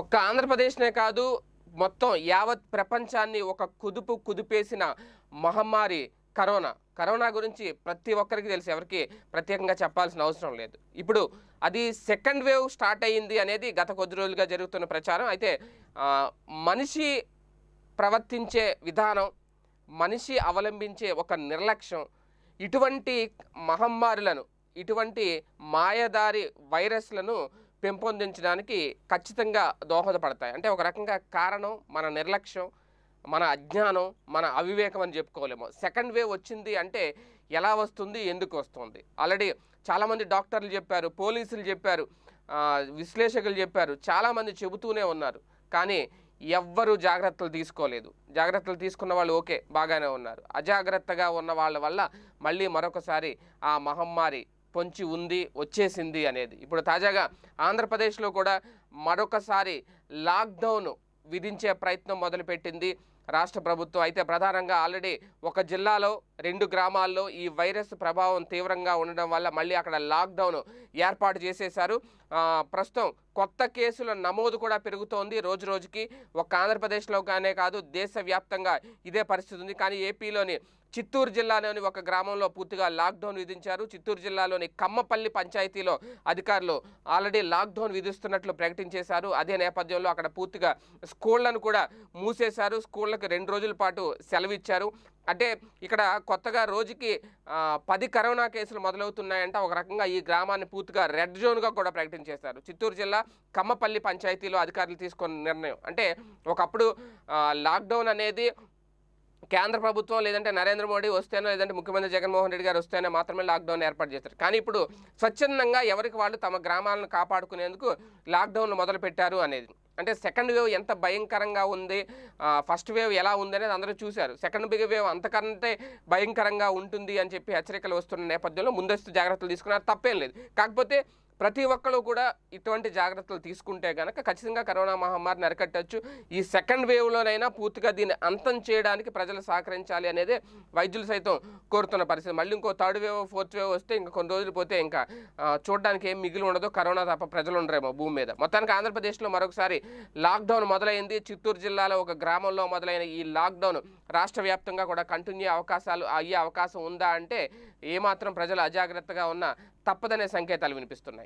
ఒక్క ఆంధ్రప్రదేశ్నే కాదు మొత్తం యావత్ ప్రపంచాన్ని ఒక కుదుపు కుదిపేసిన మహమ్మారి కరోనా. కరోనా గురించి ప్రతి ఒక్కరికి తెలుసు ఎవరికి ప్రత్యేకంగా చెప్పాల్సిన అవసరం లేదు. ఇప్పుడు అది సెకండ్ వేవ్ స్టార్ట్ అయ్యింది అనేది గత కొద్ది రోజులుగా జరుగుతున్న ప్రచారం. అయితే మనిషి ప్రవర్తించే విధానం మనిషి అవలంబించే ఒక నిర్లక్ష్యం ఇటువంటి మహమ్మారులను ఇటువంటి మాయదారి వైరస్లను పెంపొందించడానికి ఖచ్చితంగా దోహదపడతాయి. అంటే ఒక రకంగా కారణం మన నిర్లక్ష్యం మన అజ్ఞానం మన అవివేకం అని చెప్పుకోలేము. సెకండ్ వేవ్ వచ్చింది అంటే ఎలా వస్తుంది ఎందుకు వస్తుంది? ఆల్రెడీ చాలామంది డాక్టర్లు చెప్పారు పోలీసులు చెప్పారు విశ్లేషకులు చెప్పారు చాలామంది చెబుతూనే ఉన్నారు. కానీ ఎవ్వరూ జాగ్రత్తలు తీసుకోలేదు. జాగ్రత్తలు తీసుకున్న వాళ్ళు ఓకే బాగానే ఉన్నారు. అజాగ్రత్తగా ఉన్న వాళ్ళ వల్ల మళ్ళీ మరొకసారి ఆ మహమ్మారి పొంచి ఉంది వచ్చేసింది అనేది. ఇప్పుడు తాజాగా ఆంధ్రప్రదేశ్లో కూడా మరొకసారి లాక్డౌన్ విధించే ప్రయత్నం మొదలుపెట్టింది రాష్ట్ర ప్రభుత్వం. అయితే ప్రధానంగా ఆల్రెడీ ఒక జిల్లాలో రెండు గ్రామాల్లో ఈ వైరస్ ప్రభావం తీవ్రంగా ఉండడం వల్ల మళ్ళీ అక్కడ లాక్డౌన్ ఏర్పాటు చేసేశారు. ప్రస్తుతం కొత్త కేసుల నమోదు కూడా పెరుగుతోంది రోజు రోజుకి. ఒక్క ఆంధ్రప్రదేశ్లోగానే కాదు దేశవ్యాప్తంగా ఇదే పరిస్థితి ఉంది. కానీ ఏపీలోని చిత్తూరు జిల్లాలోని ఒక గ్రామంలో పూర్తిగా లాక్డౌన్ విధించారు. చిత్తూరు జిల్లాలోని కమ్మపల్లి పంచాయతీలో అధికారులు ఆల్రెడీ లాక్డౌన్ విధిస్తున్నట్లు ప్రకటించేశారు. అదే నేపథ్యంలో అక్కడ పూర్తిగా స్కూళ్ళను కూడా మూసేశారు. స్కూళ్ళకి రెండు రోజుల పాటు సెలవిచ్చారు. అంటే ఇక్కడ కొత్తగా రోజుకి పది కరోనా కేసులు మొదలవుతున్నాయంట. ఒక రకంగా ఈ గ్రామాన్ని పూర్తిగా రెడ్ జోన్గా కూడా ప్రకటించేశారు. చిత్తూరు జిల్లా కమ్మపల్లి పంచాయతీలో అధికారులు తీసుకున్న నిర్ణయం. అంటే ఒకప్పుడు లాక్డౌన్ అనేది కేంద్ర ప్రభుత్వం లేదంటే నరేంద్ర మోడీ వస్తేనో లేదంటే ముఖ్యమంత్రి జగన్మోహన్ రెడ్డి గారు వస్తేనే మాత్రమే లాక్డౌన్ ఏర్పాటు చేస్తారు కానీ ఇప్పుడు స్వచ్ఛందంగా ఎవరికి వాళ్ళు తమ గ్రామాలను కాపాడుకునేందుకు లాక్డౌన్ మొదలుపెట్టారు అనేది. అంటే సెకండ్ వేవ్ ఎంత భయంకరంగా ఉంది ఫస్ట్ వేవ్ ఎలా ఉంది అనేది అందరూ చూశారు. సెకండ్ బిగ్ వేవ్ అంతకంటే భయంకరంగా ఉంటుంది అని చెప్పి హెచ్చరికలు వస్తున్న నేపథ్యంలో ముందస్తు జాగ్రత్తలు తీసుకున్నారు. తప్పేం లేదు. కాకపోతే ప్రతి ఒక్కరు కూడా ఇటువంటి జాగ్రత్తలు తీసుకుంటే కనుక ఖచ్చితంగా కరోనా మహమ్మారిని అరికట్టచ్చు ఈ సెకండ్ వేవ్లోనైనా పూర్తిగా దీన్ని అంతం చేయడానికి ప్రజలు సహకరించాలి అనేది వైద్యులు సైతం కోరుతున్న పరిస్థితి. మళ్ళీ ఇంకో థర్డ్ వేవ్ ఫోర్త్ వేవ్ వస్తే ఇంకా కొన్ని రోజులు పోతే ఇంకా చూడడానికి ఏం మిగిలి ఉండదు కరోనా తప్ప ప్రజలు ఉండరేమో భూమి మీద. మొత్తానికి ఆంధ్రప్రదేశ్లో మరొకసారి లాక్డౌన్ మొదలైంది. చిత్తూరు జిల్లాలో ఒక గ్రామంలో మొదలైన ఈ లాక్డౌన్ రాష్ట్ర వ్యాప్తంగా కూడా కంటిన్యూ అవకాశాలు అయ్యే అవకాశం ఉందా అంటే ఏమాత్రం ప్రజలు అజాగ్రత్తగా ఉన్నా తప్పదనే సంకేతాలు వినిపిస్తున్నాయి.